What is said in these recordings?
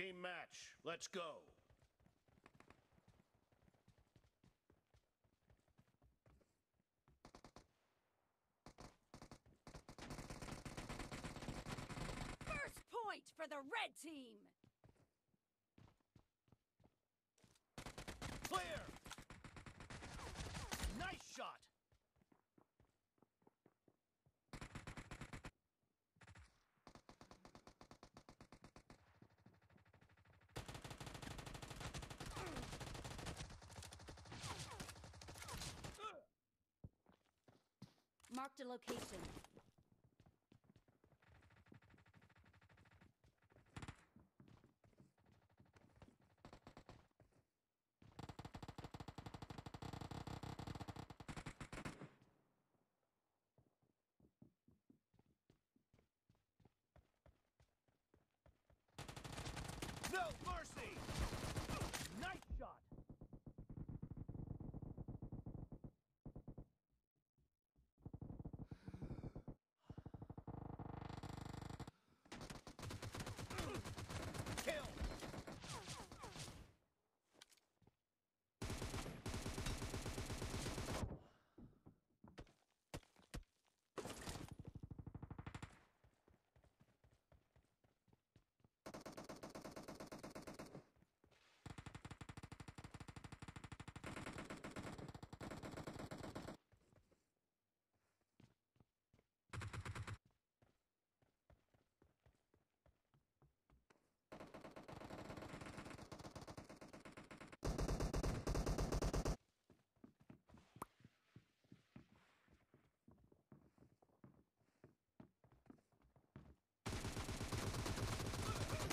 Team match. Let's go. First point for the red team. Clear! Nice shot! Marked a location. No mercy! Nice shot! Kill!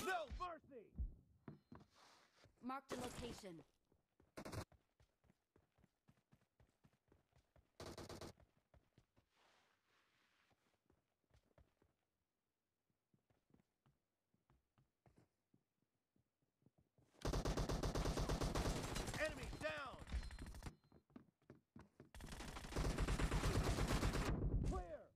No mercy! Marked a location. Enemy down! Clear!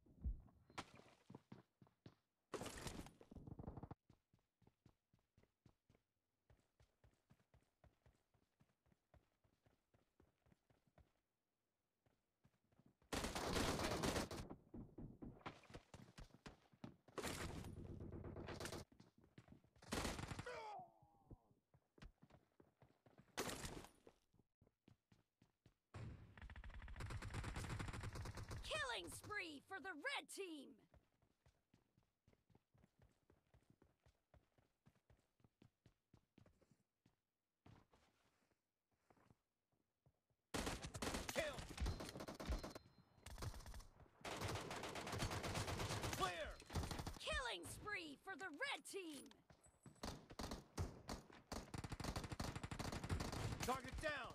Killing spree for the red team. Kill! Clear! Killing spree for the red team. Target down!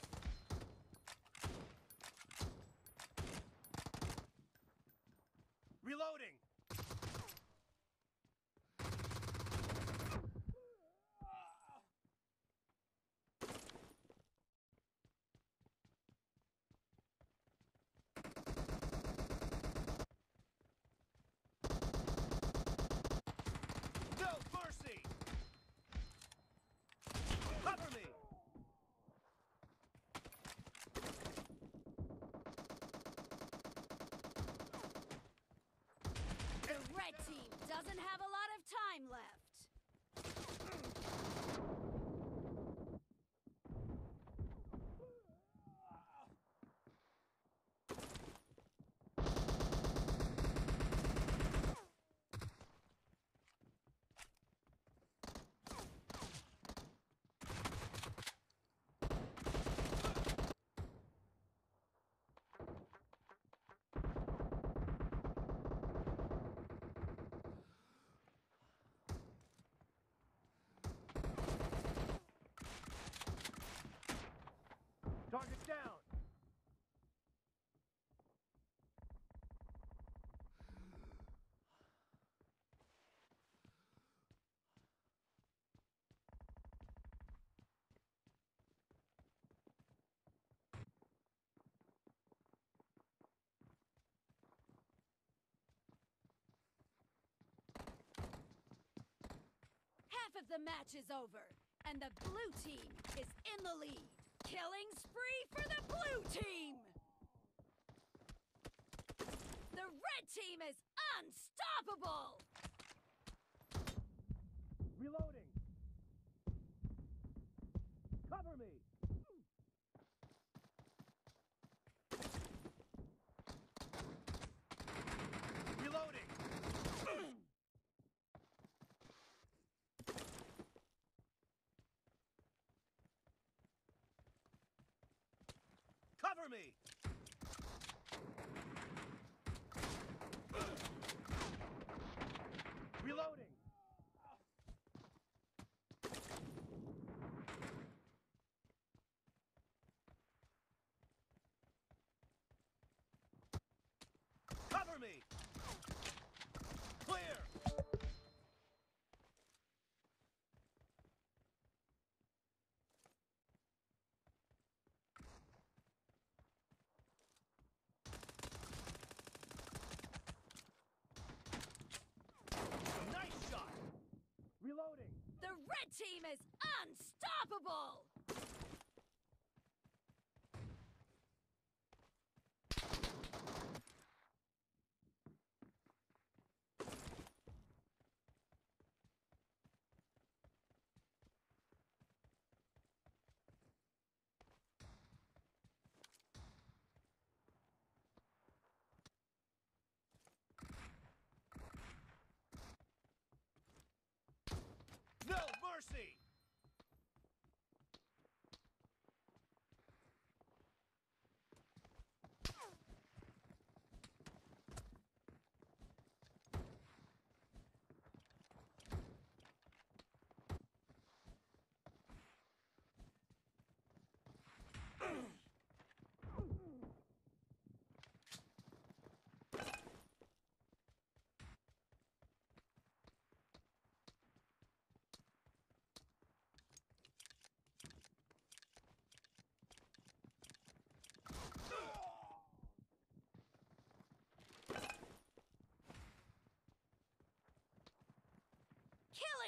Of the match is over, and the blue team is in the lead. Killing spree for the blue team! The red team is unstoppable! Reloading. Cover me. Reloading. Me. Reloading. Cover me! Clear! Nice shot! Reloading! The red team is unstoppable! No mercy!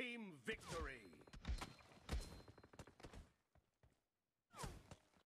team victory!